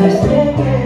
Let's take it.